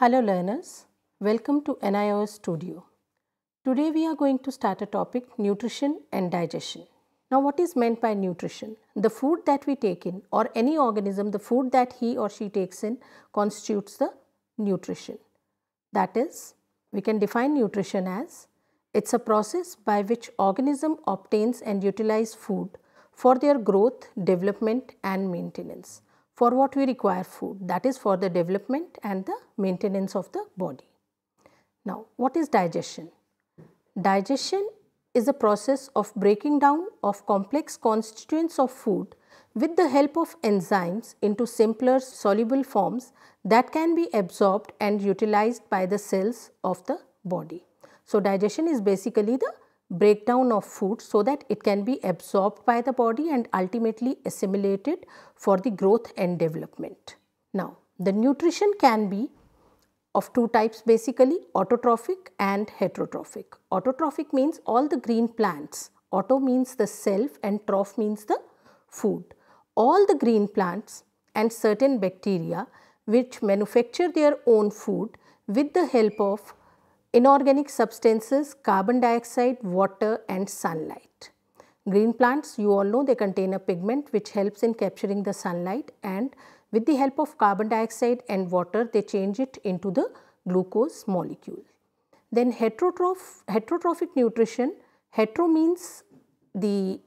Hello learners, welcome to NIOS Studio. Today we are going to start a topic nutrition and digestion. Now what is meant by nutrition? The food that we take in or any organism, the food that he or she takes in constitutes the nutrition. That is, we can define nutrition as it's a process by which organism obtains and utilize food for their growth, development and maintenance for what we require food that is for the development and the maintenance of the body. Now what is digestion? Digestion is a process of breaking down of complex constituents of food with the help of enzymes into simpler soluble forms that can be absorbed and utilized by the cells of the body. So, digestion is basically the breakdown of food so that it can be absorbed by the body and ultimately assimilated for the growth and development. Now, the nutrition can be of two types basically autotrophic and heterotrophic. Autotrophic means all the green plants, auto means the self and troph means the food. All the green plants and certain bacteria which manufacture their own food with the help of inorganic substances, carbon dioxide, water and sunlight. Green plants, you all know they contain a pigment which helps in capturing the sunlight and with the help of carbon dioxide and water, they change it into the glucose molecule. Then heterotroph, heterotrophic nutrition, hetero means the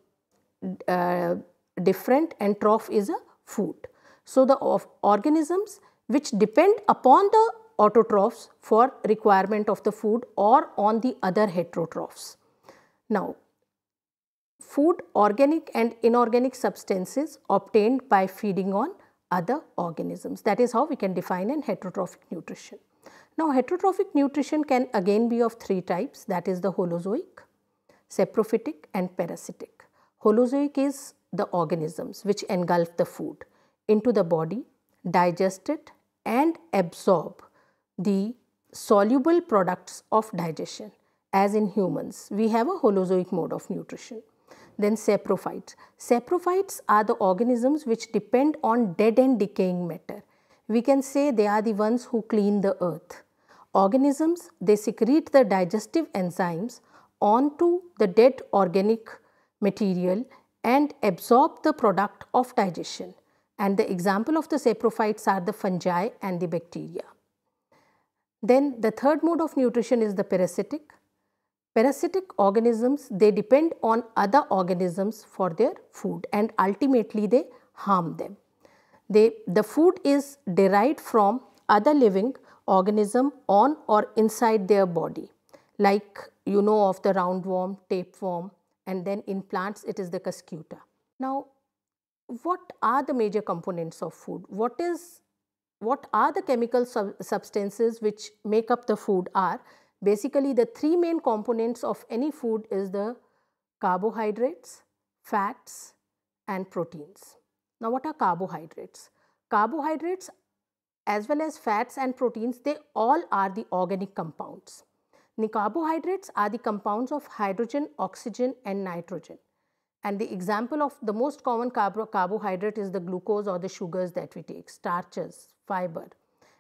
uh, different and troph is a food. So, the organisms which depend upon the autotrophs for requirement of the food or on the other heterotrophs. Now, food organic and inorganic substances obtained by feeding on other organisms. That is how we can define an heterotrophic nutrition. Now, heterotrophic nutrition can again be of three types that is the holozoic, saprophytic and parasitic. Holozoic is the organisms which engulf the food into the body, digest it and absorb the soluble products of digestion as in humans we have a holozoic mode of nutrition. Then saprophytes. Saprophytes are the organisms which depend on dead and decaying matter. We can say they are the ones who clean the earth. Organisms they secrete the digestive enzymes onto the dead organic material and absorb the product of digestion. And the example of the saprophytes are the fungi and the bacteria. Then the third mode of nutrition is the parasitic. Parasitic organisms, they depend on other organisms for their food and ultimately they harm them. They, the food is derived from other living organism on or inside their body like you know of the roundworm, tapeworm and then in plants it is the cuscuta. Now what are the major components of food? What is what are the chemical sub substances which make up the food are basically the three main components of any food is the carbohydrates, fats and proteins. Now what are carbohydrates? Carbohydrates as well as fats and proteins they all are the organic compounds. The carbohydrates are the compounds of hydrogen, oxygen and nitrogen. And the example of the most common carbo carbohydrate is the glucose or the sugars that we take, starches, fiber.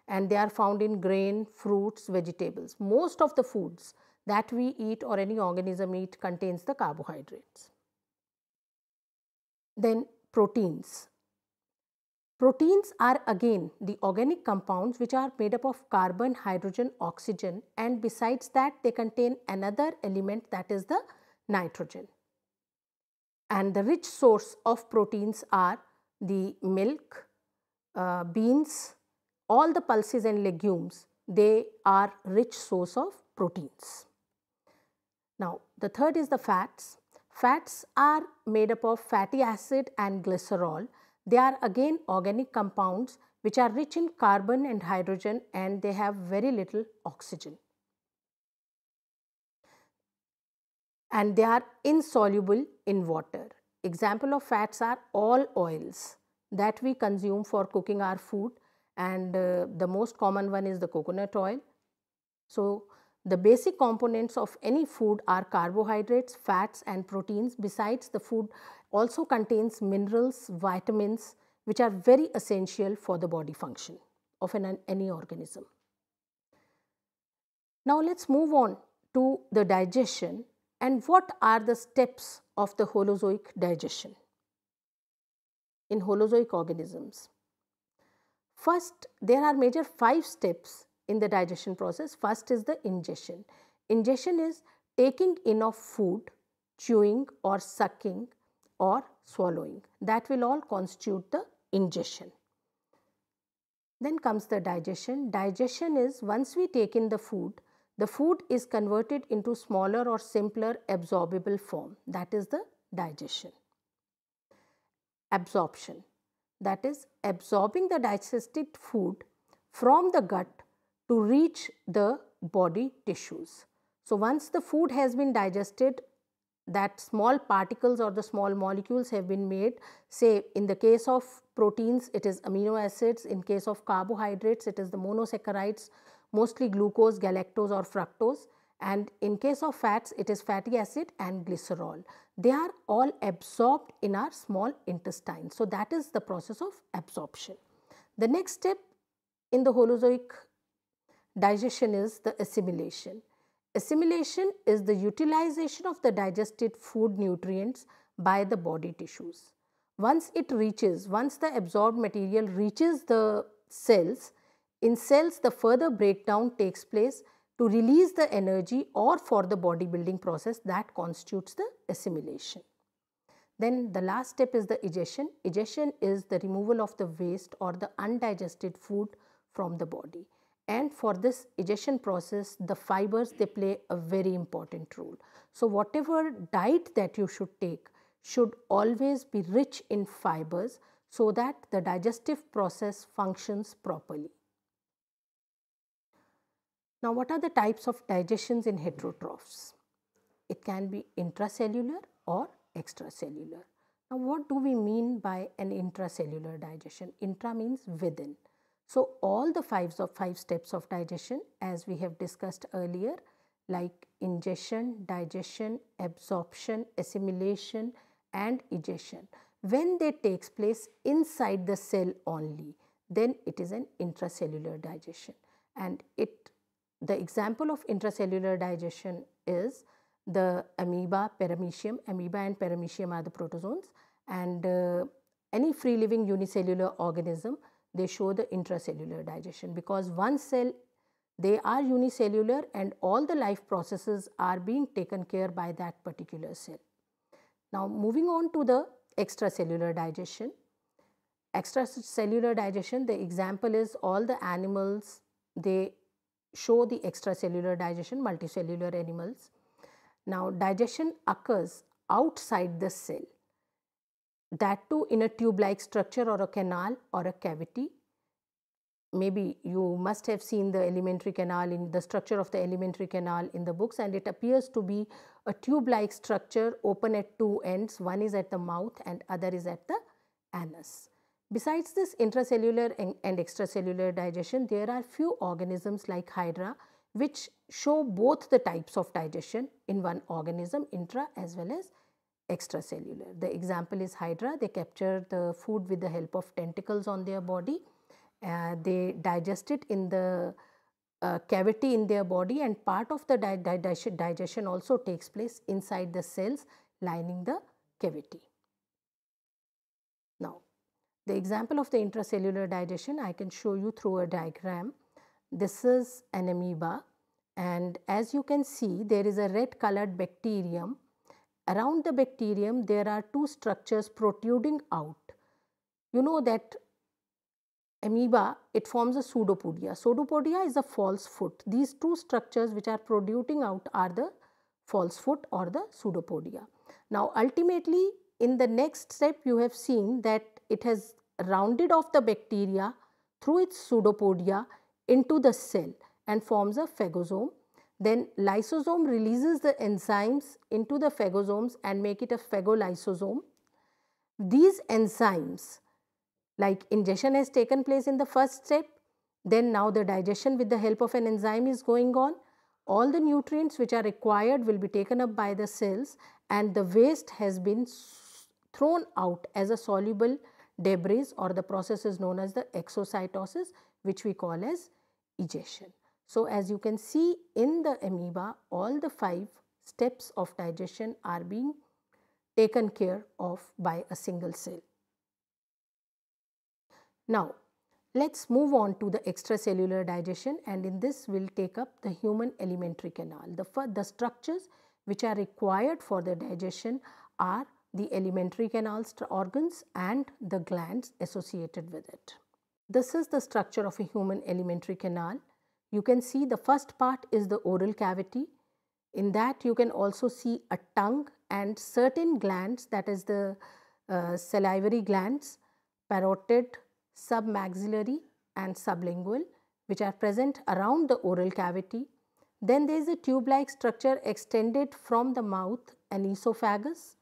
And they are found in grain, fruits, vegetables. Most of the foods that we eat or any organism eat contains the carbohydrates. Then proteins. Proteins are again the organic compounds which are made up of carbon, hydrogen, oxygen and besides that they contain another element that is the nitrogen and the rich source of proteins are the milk, uh, beans, all the pulses and legumes, they are rich source of proteins. Now, the third is the fats. Fats are made up of fatty acid and glycerol. They are again organic compounds which are rich in carbon and hydrogen and they have very little oxygen. and they are insoluble in water. Example of fats are all oils that we consume for cooking our food and uh, the most common one is the coconut oil. So, the basic components of any food are carbohydrates, fats and proteins. Besides the food also contains minerals, vitamins which are very essential for the body function of an, any organism. Now let's move on to the digestion and what are the steps of the Holozoic digestion in Holozoic organisms. First, there are major five steps in the digestion process. First is the ingestion. Ingestion is taking in of food, chewing or sucking or swallowing. That will all constitute the ingestion. Then comes the digestion. Digestion is once we take in the food, the food is converted into smaller or simpler absorbable form. That is the digestion. Absorption. That is absorbing the digested food from the gut to reach the body tissues. So, once the food has been digested, that small particles or the small molecules have been made. Say in the case of proteins it is amino acids. In case of carbohydrates it is the monosaccharides mostly glucose galactose or fructose and in case of fats it is fatty acid and glycerol. They are all absorbed in our small intestine. So that is the process of absorption. The next step in the holozoic digestion is the assimilation. Assimilation is the utilization of the digested food nutrients by the body tissues. Once it reaches, once the absorbed material reaches the cells, in cells the further breakdown takes place to release the energy or for the body building process that constitutes the assimilation. Then the last step is the egestion. Egestion is the removal of the waste or the undigested food from the body and for this egestion process the fibers they play a very important role. So, whatever diet that you should take should always be rich in fibers so that the digestive process functions properly. Now, what are the types of digestions in heterotrophs? It can be intracellular or extracellular. Now, what do we mean by an intracellular digestion? Intra means within so, all the five of five steps of digestion as we have discussed earlier like ingestion, digestion, absorption, assimilation and egestion. When they takes place inside the cell only, then it is an intracellular digestion and it the example of intracellular digestion is the amoeba, paramecium, amoeba and paramecium are the protozoans and uh, any free living unicellular organism they show the intracellular digestion because one cell they are unicellular and all the life processes are being taken care by that particular cell. Now moving on to the extracellular digestion. Extracellular digestion the example is all the animals they show the extracellular digestion multicellular animals. Now digestion occurs outside the cell that too in a tube like structure or a canal or a cavity. Maybe you must have seen the alimentary canal in the structure of the alimentary canal in the books and it appears to be a tube like structure open at two ends. One is at the mouth and other is at the anus. Besides this intracellular and extracellular digestion, there are few organisms like Hydra which show both the types of digestion in one organism intra as well as extracellular. The example is Hydra, they capture the food with the help of tentacles on their body. Uh, they digest it in the uh, cavity in their body and part of the di di digestion also takes place inside the cells lining the cavity. Now, the example of the intracellular digestion I can show you through a diagram. This is an amoeba and as you can see there is a red colored bacterium Around the bacterium, there are two structures protruding out. You know that amoeba, it forms a pseudopodia. Pseudopodia is a false foot. These two structures which are protruding out are the false foot or the pseudopodia. Now, ultimately, in the next step, you have seen that it has rounded off the bacteria through its pseudopodia into the cell and forms a phagosome then lysosome releases the enzymes into the phagosomes and make it a phagolysosome. These enzymes like ingestion has taken place in the first step, then now the digestion with the help of an enzyme is going on. All the nutrients which are required will be taken up by the cells and the waste has been thrown out as a soluble debris or the process is known as the exocytosis which we call as egestion. So, as you can see in the amoeba, all the five steps of digestion are being taken care of by a single cell. Now, let us move on to the extracellular digestion and in this we will take up the human alimentary canal. The, the structures which are required for the digestion are the alimentary canal organs and the glands associated with it. This is the structure of a human alimentary canal. You can see the first part is the oral cavity. In that you can also see a tongue and certain glands that is the uh, salivary glands, parotid, submaxillary and sublingual which are present around the oral cavity. Then there is a tube-like structure extended from the mouth and esophagus.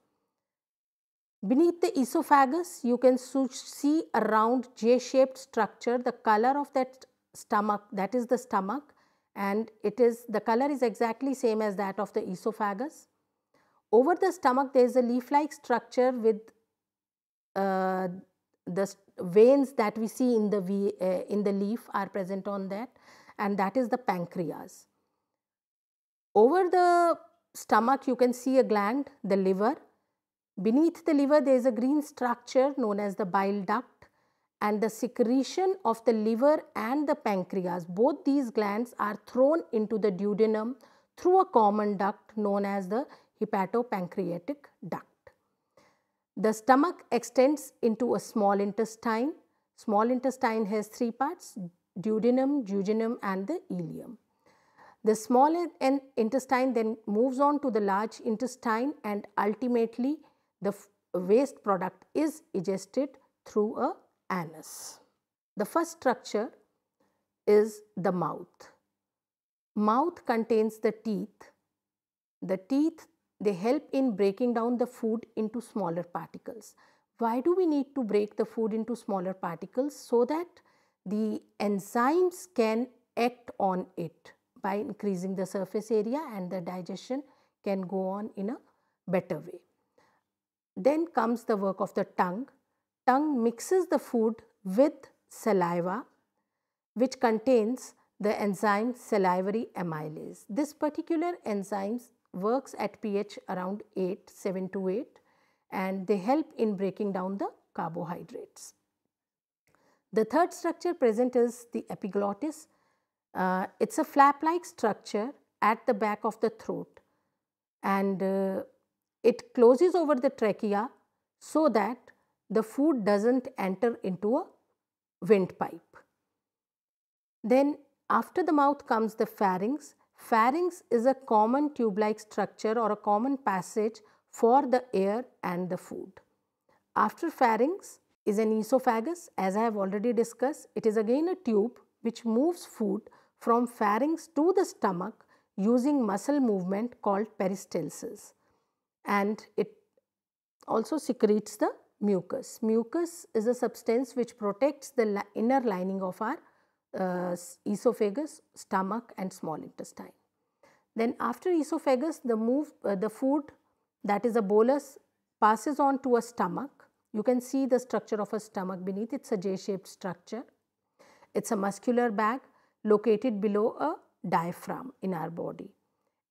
Beneath the esophagus, you can see a round J-shaped structure. The color of that stomach, that is the stomach and it is the color is exactly same as that of the esophagus. Over the stomach, there is a leaf-like structure with uh, the veins that we see in the, v, uh, in the leaf are present on that and that is the pancreas. Over the stomach you can see a gland, the liver. Beneath the liver there is a green structure known as the bile duct and the secretion of the liver and the pancreas, both these glands are thrown into the duodenum through a common duct known as the hepatopancreatic duct. The stomach extends into a small intestine. Small intestine has three parts, duodenum, jejunum and the ileum. The small intestine then moves on to the large intestine and ultimately the waste product is digested through a anus. The first structure is the mouth. Mouth contains the teeth. The teeth they help in breaking down the food into smaller particles. Why do we need to break the food into smaller particles? So that the enzymes can act on it by increasing the surface area and the digestion can go on in a better way. Then comes the work of the tongue. Tongue mixes the food with saliva which contains the enzyme salivary amylase. This particular enzyme works at pH around 8, 7 to 8 and they help in breaking down the carbohydrates. The third structure present is the epiglottis. Uh, it's a flap-like structure at the back of the throat and uh, it closes over the trachea so that the food doesn't enter into a windpipe. Then after the mouth comes the pharynx Pharynx is a common tube-like structure or a common passage for the air and the food. After pharynx is an esophagus as I have already discussed. It is again a tube which moves food from pharynx to the stomach using muscle movement called peristalsis and it also secretes the mucus. Mucus is a substance which protects the inner lining of our uh, esophagus, stomach and small intestine. Then after esophagus the move uh, the food that is a bolus passes on to a stomach. You can see the structure of a stomach beneath it's a J-shaped structure. It's a muscular bag located below a diaphragm in our body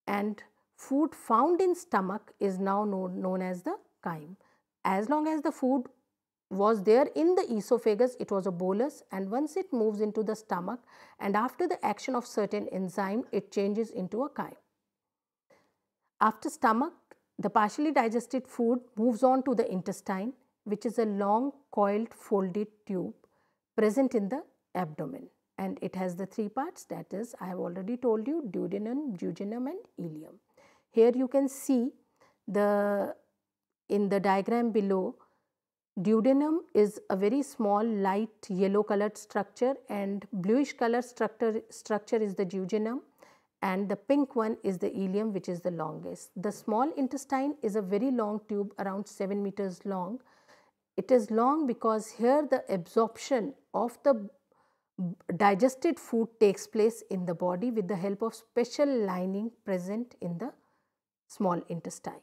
and food found in stomach is now known, known as the chyme. As long as the food was there in the esophagus, it was a bolus and once it moves into the stomach and after the action of certain enzyme, it changes into a chyme. After stomach, the partially digested food moves on to the intestine which is a long coiled folded tube present in the abdomen and it has the three parts that is I have already told you duodenum, jejunum and ileum. Here you can see the in the diagram below Duodenum is a very small light yellow colored structure and bluish color structure, structure is the jejunum and the pink one is the ileum which is the longest. The small intestine is a very long tube around 7 meters long. It is long because here the absorption of the digested food takes place in the body with the help of special lining present in the small intestine.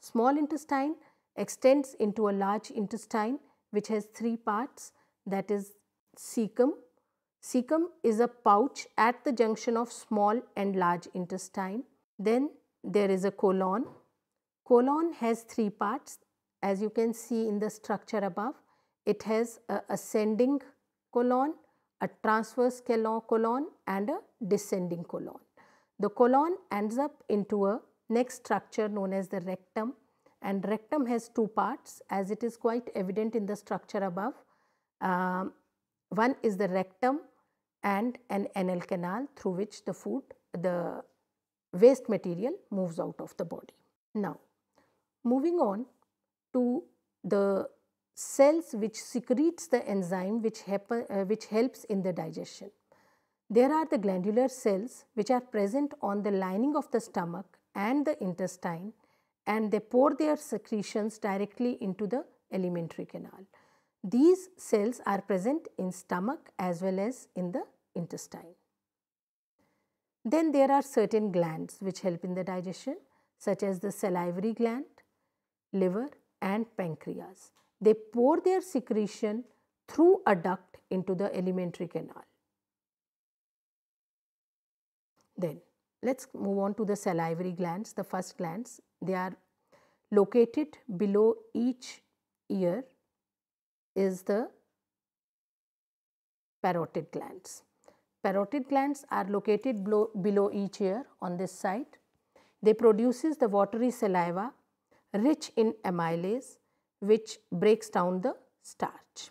Small intestine extends into a large intestine which has three parts that is cecum, Cecum is a pouch at the junction of small and large intestine. Then there is a colon. Colon has three parts as you can see in the structure above. It has a ascending colon, a transverse colon and a descending colon. The colon ends up into a next structure known as the rectum and rectum has two parts as it is quite evident in the structure above. Um, one is the rectum and an anal canal through which the food, the waste material moves out of the body. Now, moving on to the cells which secretes the enzyme which, happen, uh, which helps in the digestion. There are the glandular cells which are present on the lining of the stomach and the intestine and they pour their secretions directly into the alimentary canal. These cells are present in stomach as well as in the intestine. Then there are certain glands which help in the digestion such as the salivary gland, liver and pancreas. They pour their secretion through a duct into the alimentary canal. Then let us move on to the salivary glands, the first glands. They are located below each ear is the parotid glands. Parotid glands are located below, below each ear on this side. They produces the watery saliva rich in amylase which breaks down the starch.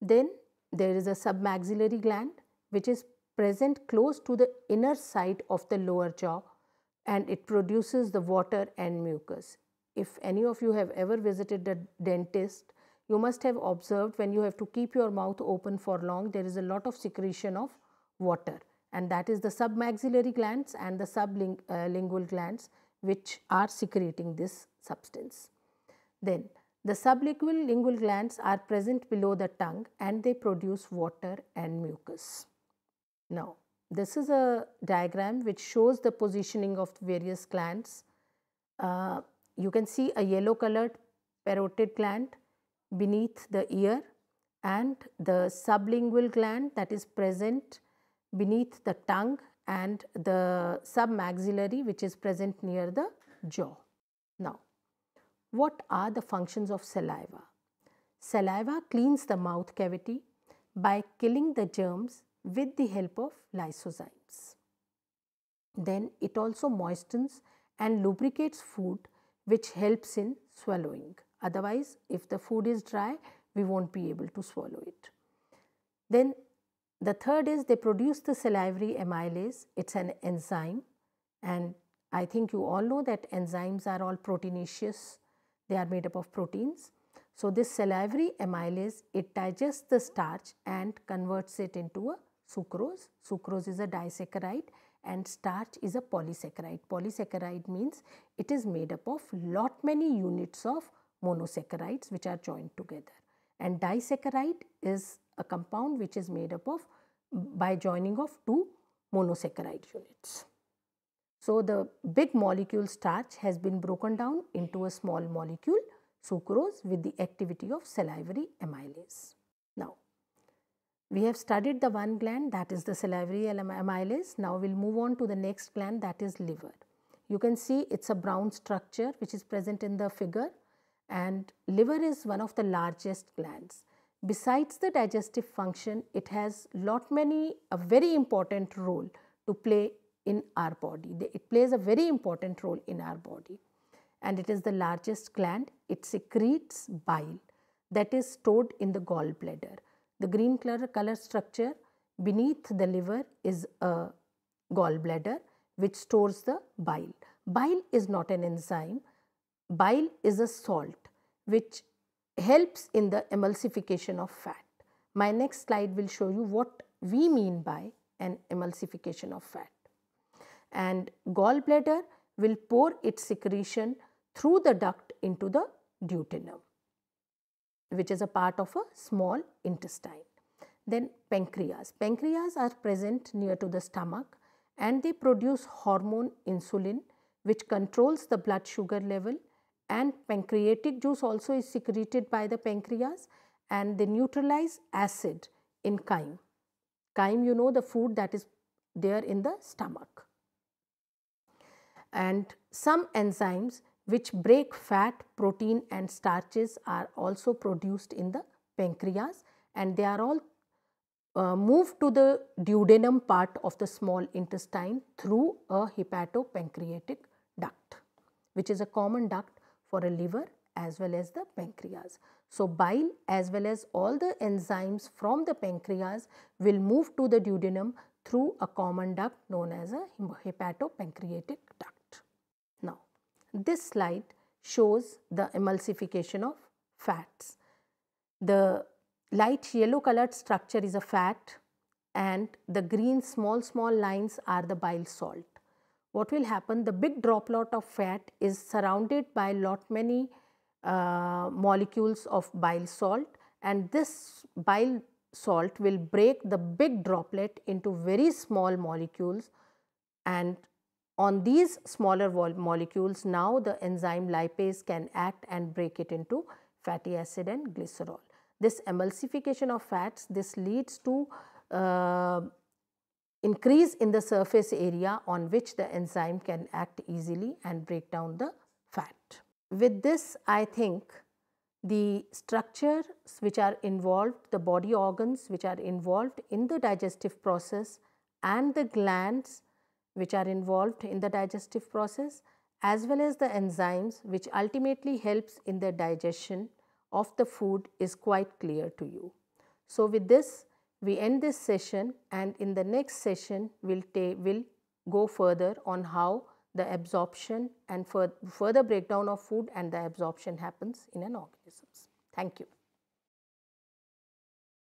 Then there is a submaxillary gland which is present close to the inner side of the lower jaw and it produces the water and mucus. If any of you have ever visited the dentist, you must have observed when you have to keep your mouth open for long, there is a lot of secretion of water and that is the submaxillary glands and the sublingual uh, glands which are secreting this substance. Then the sublingual lingual glands are present below the tongue and they produce water and mucus. Now, this is a diagram which shows the positioning of various glands. Uh, you can see a yellow colored parotid gland beneath the ear and the sublingual gland that is present beneath the tongue and the submaxillary which is present near the jaw. Now, what are the functions of saliva? Saliva cleans the mouth cavity by killing the germs with the help of lysozymes. Then it also moistens and lubricates food which helps in swallowing. Otherwise, if the food is dry, we won't be able to swallow it. Then the third is they produce the salivary amylase. It's an enzyme and I think you all know that enzymes are all proteinaceous. They are made up of proteins. So this salivary amylase, it digests the starch and converts it into a sucrose. Sucrose is a disaccharide and starch is a polysaccharide. Polysaccharide means it is made up of lot many units of monosaccharides which are joined together. And disaccharide is a compound which is made up of by joining of two monosaccharide units. So, the big molecule starch has been broken down into a small molecule sucrose with the activity of salivary amylase. We have studied the one gland that is the salivary amylase. Now, we will move on to the next gland that is liver. You can see it is a brown structure which is present in the figure and liver is one of the largest glands. Besides the digestive function, it has lot many a very important role to play in our body. It plays a very important role in our body and it is the largest gland. It secretes bile that is stored in the gallbladder. The green color, color structure beneath the liver is a gallbladder which stores the bile. Bile is not an enzyme. Bile is a salt which helps in the emulsification of fat. My next slide will show you what we mean by an emulsification of fat. And gallbladder will pour its secretion through the duct into the duodenum which is a part of a small intestine. Then pancreas. Pancreas are present near to the stomach and they produce hormone insulin which controls the blood sugar level and pancreatic juice also is secreted by the pancreas and they neutralize acid in chyme. Chyme you know the food that is there in the stomach. And some enzymes which break fat, protein and starches are also produced in the pancreas and they are all uh, moved to the duodenum part of the small intestine through a hepatopancreatic duct which is a common duct for a liver as well as the pancreas. So, bile as well as all the enzymes from the pancreas will move to the duodenum through a common duct known as a hepatopancreatic duct. This slide shows the emulsification of fats. The light yellow colored structure is a fat and the green small small lines are the bile salt. What will happen? The big droplet of fat is surrounded by lot many uh, molecules of bile salt and this bile salt will break the big droplet into very small molecules and on these smaller molecules now the enzyme lipase can act and break it into fatty acid and glycerol. This emulsification of fats this leads to uh, increase in the surface area on which the enzyme can act easily and break down the fat. With this I think the structures which are involved, the body organs which are involved in the digestive process and the glands which are involved in the digestive process as well as the enzymes which ultimately helps in the digestion of the food is quite clear to you. So, with this we end this session and in the next session we will we'll go further on how the absorption and further breakdown of food and the absorption happens in an organism. Thank you.